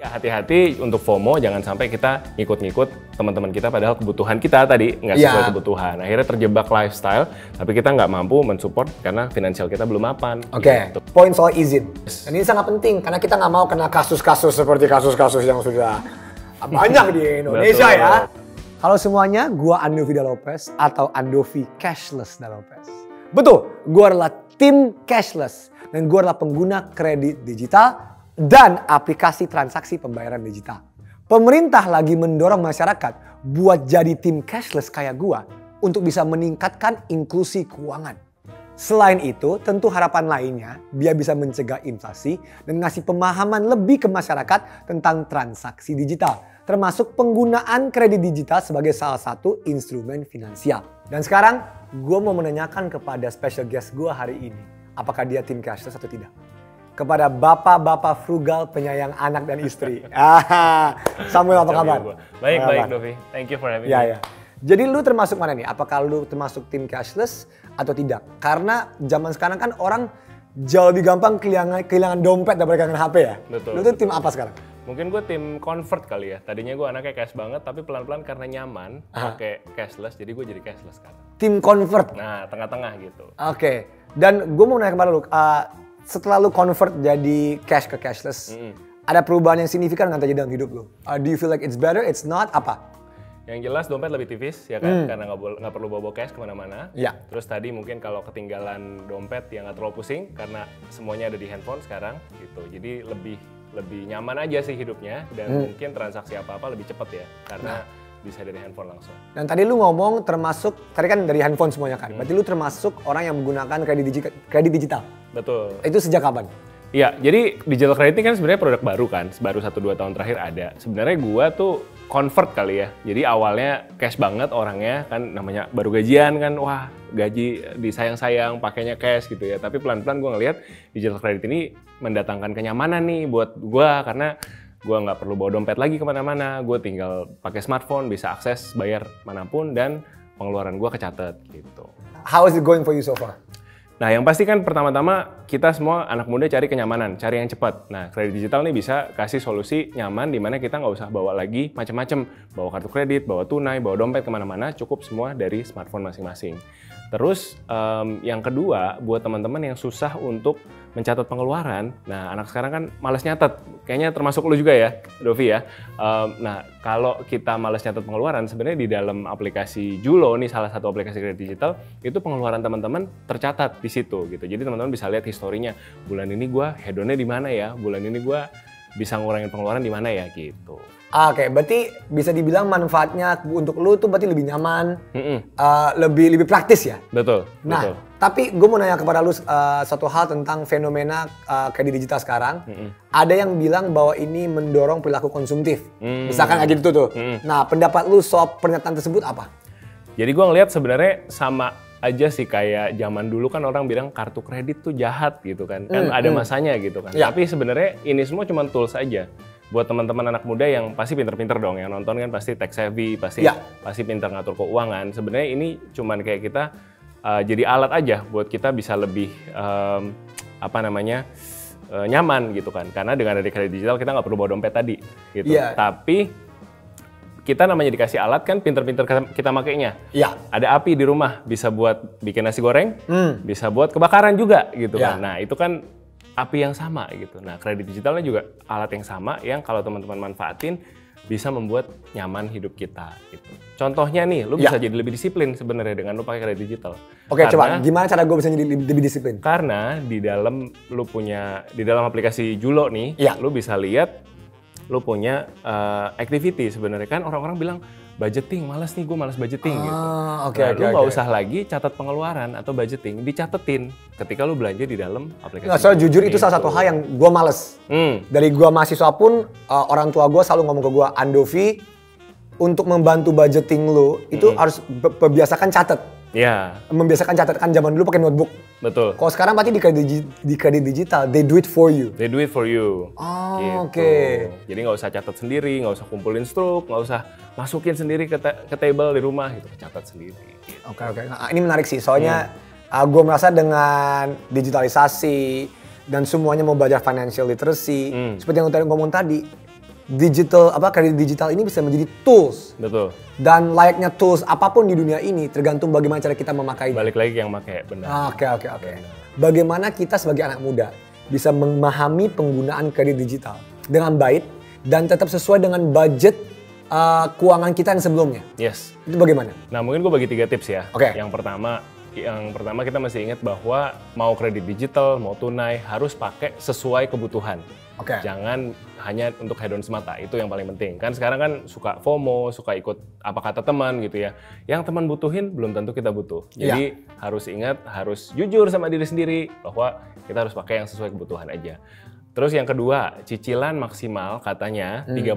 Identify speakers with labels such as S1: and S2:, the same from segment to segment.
S1: Ya, hati-hati untuk FOMO jangan sampai kita ngikut-ngikut teman-teman kita padahal kebutuhan kita tadi nggak
S2: Iya.
S1: sesuai kebutuhan akhirnya terjebak lifestyle tapi kita nggak mampu mensupport karena finansial kita belum mapan
S2: Oke,
S1: Gitu.
S2: poin soal izin. Dan ini sangat penting karena kita nggak mau kena kasus-kasus seperti kasus-kasus yang sudah banyak di Indonesia
S1: Betul.
S2: ya. Halo semuanya, gua Andovi Lopez atau Andovi Cashless Lopez. Betul, gua adalah tim cashless dan gua adalah pengguna kredit digital dan aplikasi transaksi pembayaran digital. Pemerintah lagi mendorong masyarakat buat jadi tim cashless kayak gua untuk bisa meningkatkan inklusi keuangan. Selain itu, tentu harapan lainnya biar bisa mencegah inflasi dan ngasih pemahaman lebih ke masyarakat tentang transaksi digital, termasuk penggunaan kredit digital sebagai salah satu instrumen finansial. Dan sekarang, gue mau menanyakan kepada special guest gue hari ini, apakah dia tim cashless atau tidak? Kepada bapak-bapak frugal penyayang anak dan istri. Ah, Samuel apa kabar?
S1: baik
S2: Apa
S1: baik
S2: kabar?
S1: Dovi thank you for having
S2: Ya
S1: me
S2: ya. Jadi lu termasuk mana nih? Apakah lu termasuk tim cashless atau tidak? Karena zaman sekarang kan orang jauh lebih gampang kehilangan, kehilangan dompet daripada kehilangan HP ya.
S1: Betul,
S2: Lu tuh tim apa sekarang?
S1: mungkin gue tim convert kali ya tadinya gue anaknya cash banget tapi pelan-pelan karena nyaman
S2: Aha.
S1: pakai cashless jadi gue jadi cashless sekarang
S2: Tim convert.
S1: nah tengah-tengah gitu
S2: Oke. Dan gue mau nanya kepada lu, uh, setelah lu convert jadi cash ke cashless, ada perubahan yang signifikan nggak terjadi dalam hidup lu? Uh, do you feel like it's better? It's not? Apa?
S1: Yang jelas dompet lebih tipis ya kan, karena nggak perlu bawa cash ke
S2: mana-mana. Iya.
S1: Terus tadi mungkin kalau ketinggalan dompet yang nggak terlalu pusing karena semuanya ada di handphone sekarang gitu. Jadi lebih lebih nyaman aja sih hidupnya dan
S2: Hmm.
S1: mungkin transaksi apa-apa lebih cepat ya karena
S2: Nah.
S1: bisa dari handphone langsung.
S2: Dan tadi lu ngomong termasuk, tadi kan dari handphone semuanya kan.
S1: Hmm.
S2: Berarti lu termasuk orang yang menggunakan. Kredit digital.
S1: Betul.
S2: Itu sejak kapan?
S1: Iya, jadi digital credit ini kan sebenarnya produk baru kan, baru 1-2 tahun terakhir ada. Sebenarnya gua tuh convert kali ya. Jadi awalnya cash banget orangnya kan namanya baru gajian kan, wah gaji disayang-sayang pakainya cash gitu ya. Tapi pelan-pelan gua ngelihat digital credit ini mendatangkan kenyamanan nih buat gua karena gua nggak perlu bawa dompet lagi ke mana-mana, gue tinggal pakai smartphone bisa akses bayar mana pun dan pengeluaran gua kecatat gitu.
S2: How is it going for you so far?
S1: Nah, yang pasti kan pertama-tama kita semua anak muda cari kenyamanan, cari yang cepat. Nah, kredit digital nih bisa kasih solusi nyaman di mana kita nggak usah bawa lagi macam-macam, bawa kartu kredit, bawa tunai, bawa dompet ke mana-mana, cukup semua dari smartphone masing-masing. Terus em, yang kedua, buat teman-teman yang susah untuk mencatat pengeluaran, nah anak sekarang kan males nyatet, kayaknya termasuk lu juga ya, Dovi ya. Em, nah, kalau kita males nyatet pengeluaran, sebenarnya di dalam aplikasi Julo nih salah satu aplikasi kredit digital, itu pengeluaran teman-teman tercatat di situ gitu. Jadi teman-teman bisa lihat historinya, bulan ini gua hedonnya di mana ya, bulan ini gua bisa ngurangin pengeluaran di mana ya gitu.
S2: Oke, berarti bisa dibilang manfaatnya untuk lu tuh berarti lebih nyaman,
S1: Mm-mm,
S2: uh, lebih lebih praktis ya.
S1: betul,
S2: Nah,
S1: betul.
S2: Tapi gue mau nanya kepada lu uh, satu hal tentang fenomena uh, kredit digital sekarang. Ada yang bilang bahwa ini mendorong perilaku konsumtif.
S1: Mm.
S2: Misalkan kayak gitu tuh.
S1: Mm.
S2: Nah, pendapat lu soal pernyataan tersebut apa?
S1: Jadi gua ngelihat sebenarnya sama aja sih kayak zaman dulu kan orang bilang kartu kredit tuh jahat gitu kan. Kan
S2: Hmm,
S1: ada
S2: hmm.
S1: masanya gitu kan.
S2: Ya.
S1: Tapi sebenarnya ini semua cuma tools aja. Buat teman-teman anak muda yang pasti pinter-pinter dong, yang nonton kan pasti tech savvy, pasti
S2: Ya.
S1: pasti pinter ngatur keuangan. Sebenarnya ini cuman kayak kita uh, jadi alat aja buat kita bisa lebih um, apa namanya uh, nyaman gitu kan. Karena dengan ada kredit digital kita nggak perlu bawa dompet tadi gitu.
S2: Iya.
S1: Tapi kita namanya dikasih alat kan pinter-pinter kita- kita makainya
S2: Iya.
S1: ada api di rumah bisa buat bikin nasi goreng,
S2: Hmm.
S1: bisa buat kebakaran juga gitu
S2: Ya.
S1: kan. Nah itu kan api yang sama gitu. Nah kredit digitalnya juga alat yang sama yang kalau teman-teman manfaatin bisa membuat nyaman hidup kita gitu. Contohnya nih, lu
S2: Ya.
S1: bisa jadi lebih disiplin sebenarnya dengan lu pakai kredit digital.
S2: Oke, coba
S1: Karena-
S2: gimana cara gue bisa jadi lebih, lebih disiplin?
S1: Karena di dalam lu punya di dalam aplikasi Julo nih,
S2: Ya.
S1: lu bisa lihat lu punya uh, activity sebenarnya kan orang-orang bilang budgeting, malas nih gue malas budgeting gitu.
S2: Ah, oke,
S1: Nah,
S2: oke,
S1: lu nggak
S2: oke.
S1: usah lagi catat pengeluaran atau budgeting, dicatetin ketika lu belanja di dalam aplikasi.
S2: Nggak, soalnya jujur itu
S1: Gitu.
S2: salah satu hal yang gue males.
S1: Hmm,
S2: Dari gue mahasiswa pun, uh, orang tua gue selalu ngomong ke gue, Andovi, untuk membantu budgeting lu, itu harus be- membiasakan catat.
S1: ya
S2: Membiasakan catat, kan zaman dulu pakai notebook.
S1: Betul.
S2: Kalau sekarang berarti di kredit, di kredit digital, they do it for you.
S1: They do it for you.
S2: Oh,
S1: Gitu.
S2: oke.
S1: Jadi nggak usah catat sendiri, nggak usah kumpulin stroke, nggak usah masukin sendiri ke, ke table di rumah gitu, catat sendiri. Gitu.
S2: Oke oke. Nah, ini menarik sih. Soalnya
S1: Hmm.
S2: gue merasa dengan digitalisasi dan semuanya mau belajar financial literacy,
S1: Hmm.
S2: seperti yang tadi ngomong tadi, digital apa kredit digital ini bisa menjadi tools
S1: Betul.
S2: dan layaknya tools apa pun di dunia ini tergantung bagaimana cara kita memakainya.
S1: Balik lagi yang pakai benar.
S2: Oke oke oke. Bagaimana kita sebagai anak muda bisa memahami penggunaan kredit digital dengan baik dan tetap sesuai dengan budget uh, keuangan kita yang sebelumnya.
S1: Yes.
S2: Itu bagaimana?
S1: Nah mungkin gue bagi tiga tips ya.
S2: Oke.
S1: Yang pertama, yang pertama kita masih ingat bahwa mau kredit digital, mau tunai harus pakai sesuai kebutuhan.
S2: Oke.
S1: Jangan hanya untuk hedon semata. Itu yang paling penting. Kan sekarang kan suka FOMO, suka ikut apa kata teman gitu ya. Yang teman butuhin belum tentu kita butuh.
S2: Iya.
S1: Jadi harus ingat, harus jujur sama diri sendiri bahwa kita harus pakai yang sesuai kebutuhan aja. Terus yang kedua, cicilan maksimal katanya 30%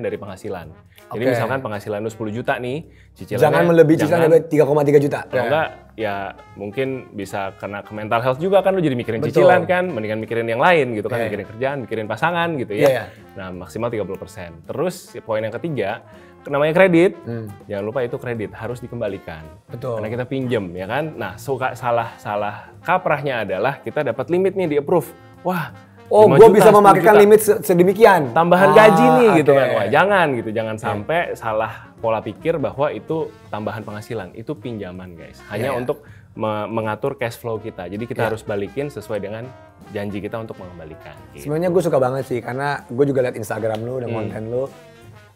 S1: dari penghasilan. Jadi
S2: Hmm. Oke.
S1: misalkan penghasilan lu 10 juta nih, cicilannya
S2: Jangan melebihi cicilan dari 3,3 juta.
S1: kalau enggak ya mungkin bisa kena ke mental health juga kan lu jadi mikirin
S2: Betul.
S1: cicilan kan, mendingan mikirin yang lain gitu kan,
S2: Iya,
S1: mikirin kerjaan, mikirin pasangan gitu ya.
S2: iya.
S1: Nah, maksimal 30%. Terus poin yang ketiga, namanya kredit, jangan lupa itu kredit harus dikembalikan.
S2: Hmm. Betul.
S1: Karena kita pinjem ya kan. Nah, suka salah salah kaprahnya adalah kita dapat limit nih di approve. Wah,
S2: Oh,
S1: 5
S2: gue bisa
S1: 10
S2: memakaikan limit se- sedemikian.
S1: tambahan
S2: Ah,
S1: gaji nih gitu
S2: oke.
S1: kan. Wah, jangan gitu. Jangan sampai salah pola pikir bahwa itu tambahan penghasilan. Itu pinjaman, guys. Hanya
S2: Iya, iya.
S1: untuk me- mengatur cash flow kita. Jadi kita
S2: Iya.
S1: harus balikin sesuai dengan janji kita untuk mengembalikan. Gitu.
S2: Sebenarnya gue suka banget sih karena gue juga liat Instagram lu dan konten lu.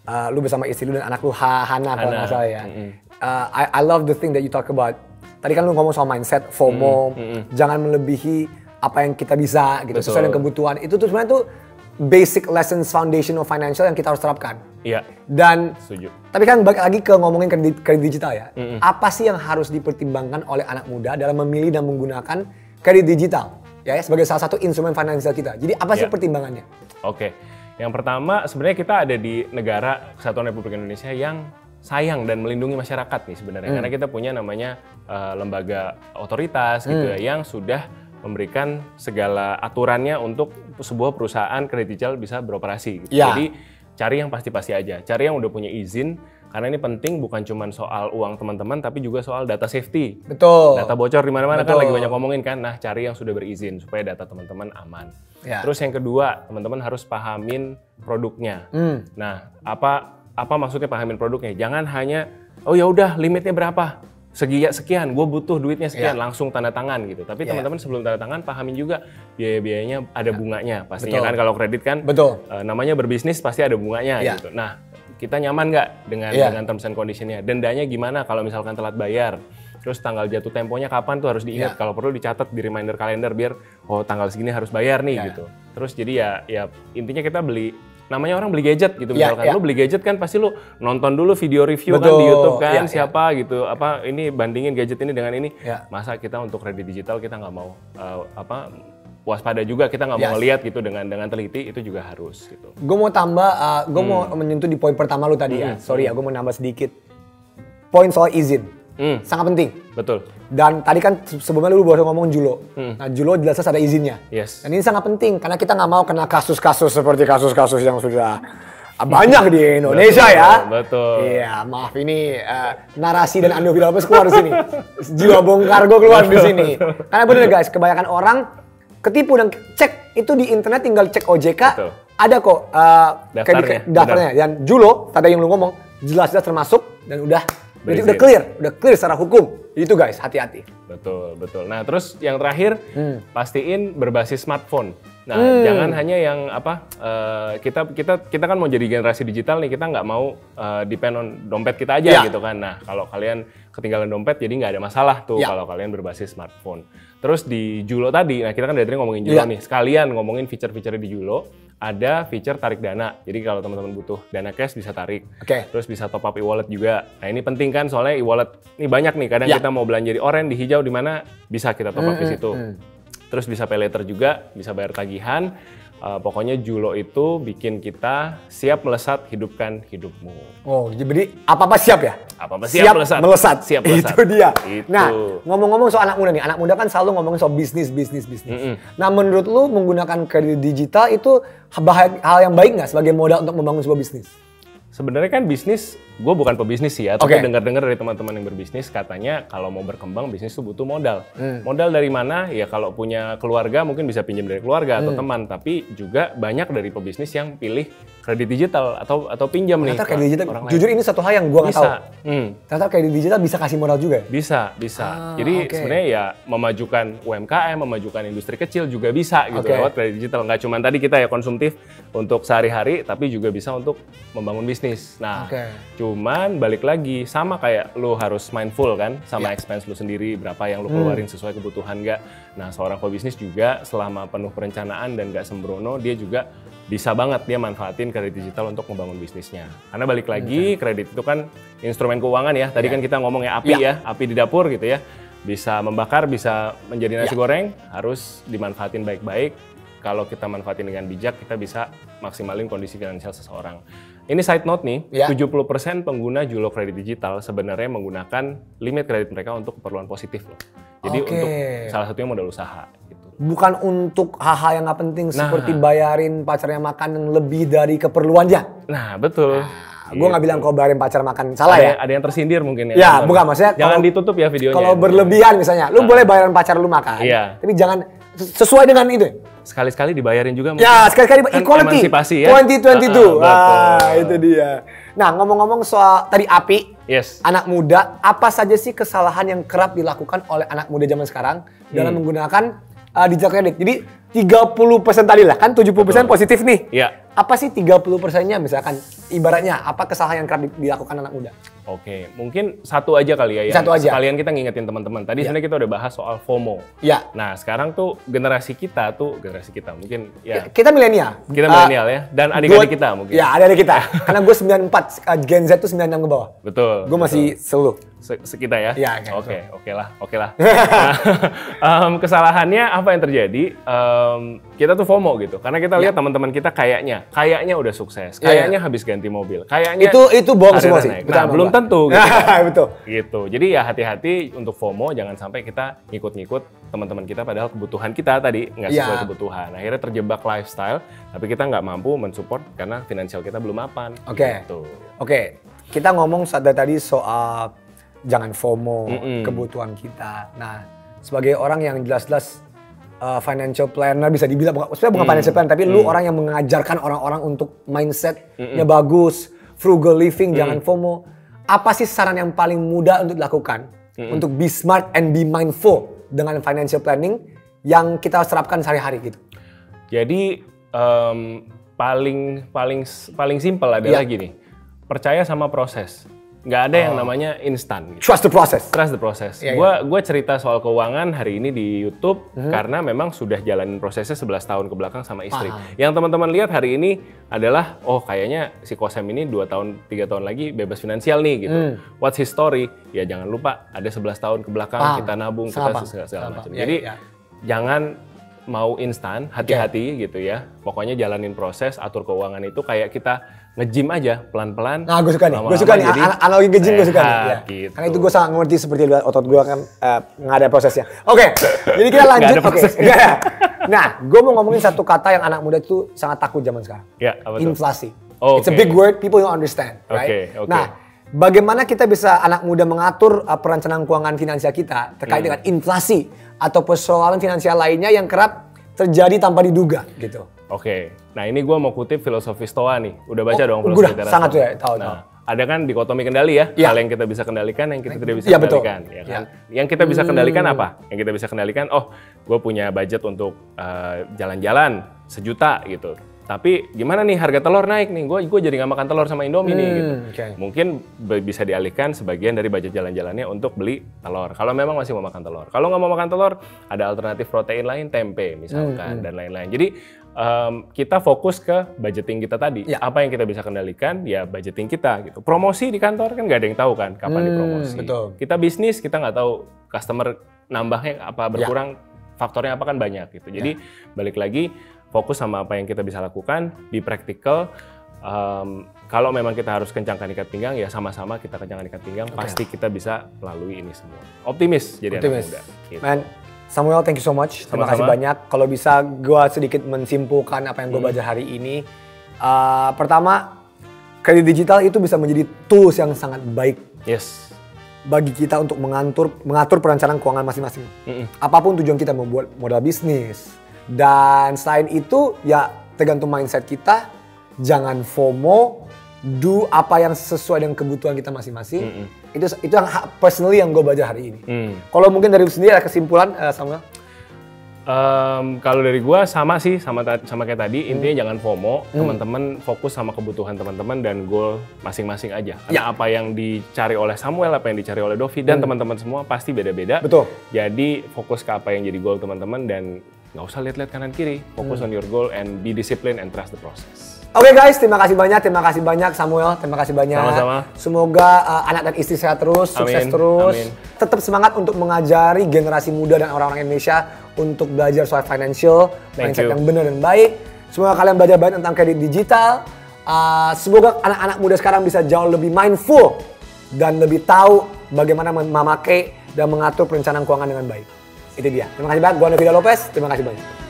S2: Uh, lu bersama istri lu dan anak lu Ha- Hana kalau nggak salah ya.
S1: mm-mm.
S2: Uh, I, I love the thing that you talk about. Tadi kan lu ngomong soal mindset, FOMO, jangan melebihi apa yang kita bisa gitu sesuai
S1: Betul.
S2: dengan kebutuhan. Itu tuh sebenarnya tuh basic lessons foundation of financial yang kita harus terapkan.
S1: Iya,
S2: Dan
S1: setuju.
S2: tapi kan balik lagi ke ngomongin kredit, kredit digital ya. Apa sih yang harus dipertimbangkan oleh anak muda dalam memilih dan menggunakan kredit digital? Ya, sebagai salah satu instrumen finansial kita. Jadi apa sih
S1: Ya.
S2: pertimbangannya?
S1: Oke. Yang pertama, sebenarnya kita ada di negara Kesatuan Republik Indonesia yang sayang dan melindungi masyarakat nih sebenarnya. Karena kita punya namanya eh, lembaga otoritas gitu ya yang sudah memberikan segala aturannya untuk sebuah perusahaan kredit digital bisa beroperasi gitu.
S2: Ya.
S1: Jadi cari yang pasti-pasti aja. Cari yang udah punya izin karena ini penting bukan cuma soal uang teman-teman tapi juga soal data safety.
S2: Betul.
S1: Data bocor di mana-mana kan lagi banyak ngomongin kan. Nah, cari yang sudah berizin supaya data teman-teman aman.
S2: Ya.
S1: Terus yang kedua, teman-teman harus pahamin produknya.
S2: Hmm.
S1: Nah, apa apa maksudnya pahamin produknya? Jangan hanya oh ya udah limitnya berapa? Segi sekian, gue butuh duitnya sekian,
S2: Ya.
S1: langsung tanda tangan gitu. Tapi
S2: Ya.
S1: teman-teman sebelum tanda tangan pahamin juga biaya-biayanya ada bunganya. Pastinya
S2: Betul.
S1: kan kalau kredit kan
S2: Betul.
S1: eh, namanya berbisnis pasti ada bunganya
S2: Ya.
S1: gitu. Nah, kita nyaman nggak dengan
S2: Ya.
S1: dengan terms and conditionnya? Dendanya gimana kalau misalkan telat bayar? Terus tanggal jatuh temponya kapan tuh harus diingat.
S2: Ya.
S1: Kalau perlu dicatat di reminder kalender biar oh tanggal segini harus bayar nih
S2: Ya.
S1: gitu. Terus jadi ya ya intinya kita beli namanya orang beli gadget gitu
S2: Ya,
S1: misalkan
S2: ya.
S1: lu beli gadget kan pasti lu nonton dulu video review kan
S2: Betul.
S1: di YouTube kan
S2: Ya, ya.
S1: siapa gitu apa ini bandingin gadget ini dengan ini
S2: Ya.
S1: masa kita untuk kredit digital kita nggak mau eh, apa waspada juga kita nggak mau
S2: Yes.
S1: ngeliat gitu dengan dengan teliti itu juga harus gitu
S2: Gue mau tambah, gue mau
S1: Hmm.
S2: menyentuh di poin pertama lu tadi ya. Sorry ya, gue mau nambah sedikit. Poin soal izin.
S1: Hmm.
S2: Sangat penting.
S1: betul
S2: Dan tadi kan se- sebelumnya lu baru ngomong Julo.
S1: Hmm.
S2: Nah Julo jelas ada izinnya.
S1: yes
S2: Dan ini sangat penting karena kita nggak mau kena kasus-kasus seperti kasus-kasus yang sudah banyak di Indonesia
S1: Betul,
S2: ya.
S1: betul.
S2: Iya, maaf ini eh, narasi dan Ando Lopez keluar di sini. Jiwa bongkar gue keluar di sini. Karena bener guys, kebanyakan orang ketipu dan cek itu di internet tinggal cek OJK.
S1: Betul.
S2: Ada kok eh,
S1: Daftarnya,
S2: kredit- daftarnya. Dan Julo, tadi yang lu ngomong, jelas-jelas termasuk dan udah berarti udah clear, udah clear secara hukum. Itu guys, hati-hati.
S1: Betul, betul. Nah, terus yang terakhir,
S2: Hmm.
S1: pastiin berbasis smartphone. Nah, jangan hanya yang apa eh, kita kita kita kan mau jadi generasi digital nih, kita nggak mau eh, depend on dompet kita aja
S2: Ya.
S1: gitu kan. Nah, kalau kalian ketinggalan dompet, jadi nggak ada masalah tuh
S2: Ya.
S1: kalau kalian berbasis smartphone. Terus di Julo tadi, nah kita kan dari tadi ngomongin Julo
S2: Ya.
S1: nih, sekalian ngomongin feature-feature di Julo, ada feature tarik dana. Jadi kalau teman-teman butuh dana cash bisa tarik.
S2: Oke.
S1: Terus bisa top up e-wallet juga. Nah ini penting kan soalnya e-wallet ini banyak nih. Kadang
S2: Ya.
S1: kita mau belanja di oranye, di hijau, di mana bisa kita top up di situ. Terus bisa pay later juga, bisa bayar tagihan. Eh, pokoknya Julo itu bikin kita siap melesat hidupkan hidupmu.
S2: Oh, jadi apa-apa siap ya?
S1: Apa-apa siap melesat.
S2: melesat.
S1: Siap melesat.
S2: Itu dia.
S1: Itu.
S2: Nah, ngomong-ngomong soal anak muda nih, anak muda kan selalu ngomongin soal bisnis, bisnis, bisnis. Nah, menurut lu menggunakan kredit digital itu hal yang baik nggak sebagai modal untuk membangun sebuah bisnis?
S1: Sebenarnya kan bisnis gue bukan pebisnis sih ya, tapi
S2: Oke.
S1: dengar-dengar dari teman-teman yang berbisnis katanya kalau mau berkembang bisnis itu butuh modal.
S2: Hmm.
S1: Modal dari mana? Ya kalau punya keluarga mungkin bisa pinjam dari keluarga atau
S2: Hmm.
S1: teman, tapi juga banyak dari pebisnis yang pilih kredit digital atau atau pinjam nih.
S2: Ternyata kayak digital,
S1: orang lain.
S2: jujur ini satu hal yang gua nggak tahu.
S1: Hmm.
S2: Ternyata di digital bisa kasih modal juga ya?
S1: Bisa, bisa.
S2: Ah,
S1: Jadi
S2: oke.
S1: sebenarnya ya memajukan UMKM, memajukan industri kecil juga bisa gitu
S2: Oke.
S1: lewat kredit digital. Nggak cuma tadi kita ya konsumtif untuk sehari-hari, tapi juga bisa untuk membangun bisnis. Nah,
S2: Oke.
S1: Cuman balik lagi sama kayak lu harus mindful kan sama
S2: Ya.
S1: expense lu sendiri, berapa yang lu
S2: Hmm.
S1: keluarin sesuai kebutuhan nggak. Nah, seorang pebisnis juga selama penuh perencanaan dan nggak sembrono, dia juga bisa banget dia manfaatin kredit digital untuk membangun bisnisnya. Karena balik lagi kredit itu kan instrumen keuangan ya. Tadi
S2: Ya.
S1: kan kita ngomong ya api
S2: Ya.
S1: ya, api di dapur gitu ya. Bisa membakar, bisa menjadi nasi
S2: Ya.
S1: goreng, harus dimanfaatin baik-baik. Kalau kita manfaatin dengan bijak, kita bisa maksimalin kondisi finansial seseorang. Ini side note nih,
S2: Ya.
S1: 70% pengguna Julo kredit digital sebenarnya menggunakan limit kredit mereka untuk keperluan positif loh. Jadi
S2: Oke.
S1: untuk salah satunya modal usaha gitu.
S2: Bukan untuk hal-hal yang nggak penting
S1: Nah.
S2: seperti bayarin pacarnya makan yang lebih dari keperluannya.
S1: Nah, betul.
S2: Gue nggak bilang kau bayarin pacar makan salah
S1: ada,
S2: ya.
S1: ada yang tersindir mungkin ya.
S2: Ya, bukan, maksudnya
S1: Jangan
S2: kalau-
S1: ditutup ya videonya.
S2: Kalau berlebihan misalnya, lu boleh bayaran pacar lu makan,
S1: Iya.
S2: tapi jangan sesuai dengan itu.
S1: Sekali-sekali dibayarin juga mungkin.
S2: Ya, sekali-kali
S1: Kan
S2: equality.
S1: emansipasi ya.
S2: 2022.
S1: Ah, ah,
S2: Ah, itu dia. Nah, ngomong-ngomong soal tadi api,
S1: Yes.
S2: anak muda, apa saja sih kesalahan yang kerap dilakukan oleh anak muda zaman sekarang dalam
S1: Hmm.
S2: menggunakan uh, digital credit? Jadi 30% tadi lah, kan 70% positif nih.
S1: Iya.
S2: Apa sih 30 persennya misalkan ibaratnya apa kesalahan yang kerap di- dilakukan anak muda?
S1: Oke, mungkin satu aja kali ya. yang
S2: Satu aja.
S1: Sekalian kita ngingetin teman-teman. Tadi sebenarnya kita udah bahas soal FOMO.
S2: Ya,
S1: Nah, sekarang tuh generasi kita tuh, generasi kita mungkin ya
S2: kita milenial.
S1: kita
S2: Uh,
S1: milenial ya. Dan adik-adik kita mungkin.
S2: Ya, adik-adik kita. Karena gue 94, uh, Gen Z tuh 96 ke bawah.
S1: Betul.
S2: Gue masih selu.
S1: Se- sekita ya?
S2: Iya, oke,
S1: Oke, oke lah, oke lah. Nah, em, kesalahannya apa yang terjadi? Em, kita tuh FOMO gitu, karena kita lihat teman-teman kita kayaknya, kayaknya udah sukses,
S2: Iya,
S1: kayaknya habis ganti mobil, kayaknya
S2: Itu itu bohong semua sih.
S1: Nah, belum tentu gitu. kan.
S2: Betul.
S1: gitu. Jadi ya hati-hati untuk FOMO, jangan sampai kita ngikut-ngikut teman-teman kita padahal kebutuhan kita tadi nggak sesuai
S2: Iya.
S1: kebutuhan. Akhirnya terjebak lifestyle, tapi kita nggak mampu mensupport karena finansial kita belum mapan.
S2: Oke.
S1: Gitu.
S2: Oke, kita ngomong saat tadi soal jangan FOMO,
S1: Mm-mm.
S2: kebutuhan kita. Nah, sebagai orang yang jelas-jelas uh, financial planner bisa dibilang bukan sebenarnya bukan
S1: Mm.
S2: financial planner tapi lu orang yang mengajarkan orang-orang untuk mindsetnya bagus, frugal living,
S1: Mm.
S2: jangan FOMO. Apa sih saran yang paling mudah untuk dilakukan untuk be smart and be mindful dengan financial planning yang kita serapkan sehari-hari gitu?
S1: Jadi em, paling paling paling simpel adalah
S2: Iya.
S1: gini, percaya sama proses. Nggak ada yang namanya instan. Gitu.
S2: Trust the process.
S1: Trust the process.
S2: Iya,
S1: Gua gua cerita soal keuangan hari ini di YouTube
S2: Mhm.
S1: karena memang sudah jalanin prosesnya 11 tahun ke belakang sama istri.
S2: Paham.
S1: Yang teman-teman lihat hari ini adalah oh kayaknya si Kosem ini 2 tahun 3 tahun lagi bebas finansial nih gitu.
S2: Hmm.
S1: What's his story? Ya jangan lupa ada 11 tahun ke belakang
S2: Paham.
S1: kita nabung,
S2: Sangat
S1: kita segala, segala macam.
S2: Ya,
S1: Jadi
S2: ya.
S1: jangan mau instan, hati-hati gitu ya. Pokoknya jalanin proses, atur keuangan itu kayak kita nge-gym aja pelan-pelan.
S2: Nah, gue suka nih. Gue suka nih.
S1: jadi
S2: An- Analogi ke gym gue suka nih. Ya.
S1: gitu.
S2: Karena itu gue sangat ngerti seperti otot gue kan eh, nggak ada prosesnya. Oke, jadi kita lanjut. Oke. ada. Nah, gue mau ngomongin satu kata yang anak muda itu sangat takut zaman sekarang.
S1: Ya, apa?
S2: Inflasi.
S1: Oh,
S2: It's a big word, people don't understand, right?
S1: Oke, oke.
S2: Nah, bagaimana kita bisa anak muda mengatur uh, perencanaan keuangan finansial kita terkait
S1: Hmm.
S2: dengan inflasi atau persoalan finansial lainnya yang kerap terjadi tanpa diduga gitu.
S1: Oke, nah ini gue mau kutip filosofi Stoa nih. Udah baca
S2: Oh,
S1: dong filosofi
S2: udah,
S1: Terra
S2: sangat ya, tahu,
S1: Nah, ada kan dikotomi kendali ya,
S2: Iya.
S1: hal yang kita bisa kendalikan, yang kita tidak bisa
S2: betul.
S1: kendalikan, ya kan?
S2: Iya.
S1: Yang kita bisa kendalikan apa? Yang kita bisa kendalikan, oh, gue punya budget untuk eh, jalan-jalan sejuta gitu. Tapi gimana nih harga telur naik nih? Gue gue jadi nggak makan telur sama Indomie nih gitu.
S2: Hmm, oke.
S1: Mungkin bisa dialihkan sebagian dari budget jalan-jalannya untuk beli telur. Kalau memang masih mau makan telur. Kalau nggak mau makan telur, ada alternatif protein lain, tempe
S2: Hmm,
S1: misalkan dan lain-lain. Jadi em, kita fokus ke budgeting kita tadi.
S2: Ya.
S1: Apa yang kita bisa kendalikan? Ya budgeting kita gitu. Promosi di kantor kan nggak ada yang tahu kan kapan
S2: Hmm,
S1: dipromosi.
S2: betul.
S1: Kita bisnis kita nggak tahu customer nambahnya apa berkurang, faktornya apa kan banyak gitu. Jadi balik lagi fokus sama apa yang kita bisa lakukan, be practical. Em, kalau memang kita harus kencangkan ikat pinggang, ya sama-sama kita kencangkan ikat pinggang. Pasti kita bisa melalui ini semua. Optimis jadi
S2: Optimis.
S1: anak muda. Gitu.
S2: Man, Samuel, thank you so much. Terima
S1: Sama-sama.
S2: kasih banyak. Kalau bisa gue sedikit mensimpulkan apa yang gue
S1: Hmm.
S2: belajar hari ini. Uh, pertama, kredit digital itu bisa menjadi tools yang sangat baik
S1: Yes.
S2: bagi kita untuk mengatur mengatur perencanaan keuangan masing-masing.
S1: Mm-mm.
S2: Apa pun tujuan kita membuat modal bisnis. Dan selain itu ya tergantung mindset kita, jangan FOMO, do apa yang sesuai dengan kebutuhan kita masing-masing.
S1: Mm-mm.
S2: Itu itu yang personally yang gue belajar hari ini.
S1: Hmm.
S2: Kalau mungkin dari sendiri ada kesimpulan eh, Samuel?
S1: Em, kalau dari gua sama sih sama sama kayak tadi
S2: Hmm.
S1: intinya jangan FOMO teman-teman fokus sama kebutuhan teman-teman dan goal masing-masing aja karena
S2: Ya.
S1: apa yang dicari oleh Samuel apa yang dicari oleh Dovi dan teman-teman semua pasti beda-beda
S2: Hmm. Betul.
S1: jadi fokus ke apa yang jadi goal teman-teman dan nggak usah lihat-lihat kanan kiri
S2: Hmm.
S1: fokus on your goal and be disciplined and trust the process
S2: Oke guys, terima kasih banyak, terima kasih banyak Samuel, terima kasih banyak.
S1: Sama-sama.
S2: Semoga uh, anak dan istri sehat terus, sukses
S1: Amin,
S2: terus.
S1: amin.
S2: Tetap semangat untuk mengajari generasi muda dan orang-orang Indonesia untuk belajar soal financial,
S1: Thank
S2: mindset
S1: you.
S2: yang benar dan baik. Semoga kalian belajar banyak tentang kredit digital. Uh, semoga anak-anak muda sekarang bisa jauh lebih mindful dan lebih tahu bagaimana mem- memakai dan mengatur perencanaan keuangan dengan baik. Itu dia. Terima kasih banyak. Gua Novida Lopez. Terima kasih banyak.